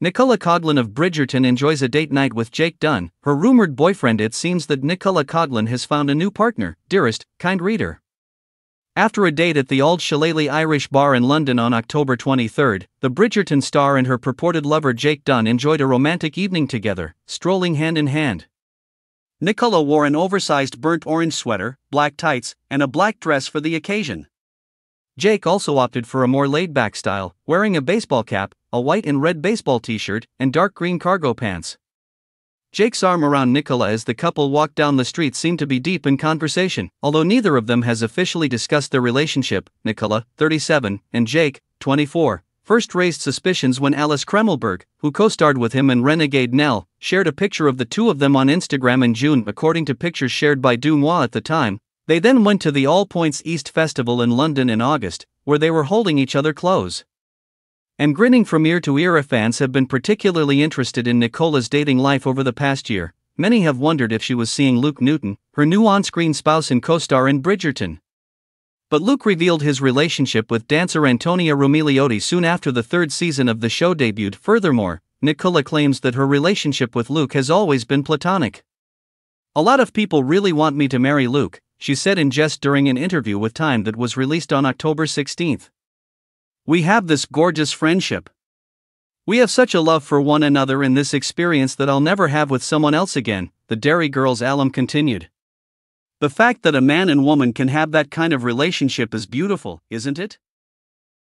Nicola Coughlan of Bridgerton enjoys a date night with Jake Dunn, her rumored boyfriend. It seems that Nicola Coughlan has found a new partner, dearest, kind reader. After a date at the Old Shillelagh Irish Bar in London on October 23, the Bridgerton star and her purported lover Jake Dunn enjoyed a romantic evening together, strolling hand in hand. Nicola wore an oversized burnt orange sweater, black tights, and a black dress for the occasion. Jake also opted for a more laid back style, wearing a baseball cap, a white and red baseball t shirt, and dark green cargo pants. Jake's arm around Nicola as the couple walked down the street seemed to be deep in conversation, although neither of them has officially discussed their relationship. Nicola, 37, and Jake, 24, first raised suspicions when Alice Kremelberg, who co starred with him in Renegade Nell, shared a picture of the two of them on Instagram in June, according to pictures shared by DeuxMoi at the time. They then went to the All Points East Festival in London in August, where they were holding each other close. And grinning from ear to ear, fans have been particularly interested in Nicola's dating life over the past year. Many have wondered if she was seeing Luke Newton, her new on screen spouse and co star in Bridgerton. But Luke revealed his relationship with dancer Antonia Roumelioti soon after the third season of the show debuted. Furthermore, Nicola claims that her relationship with Luke has always been platonic. A lot of people really want me to marry Luke, she said in jest during an interview with Time that was released on October 16. We have this gorgeous friendship. We have such a love for one another in this experience that I'll never have with someone else again, the Derry Girls alum continued. The fact that a man and woman can have that kind of relationship is beautiful, isn't it?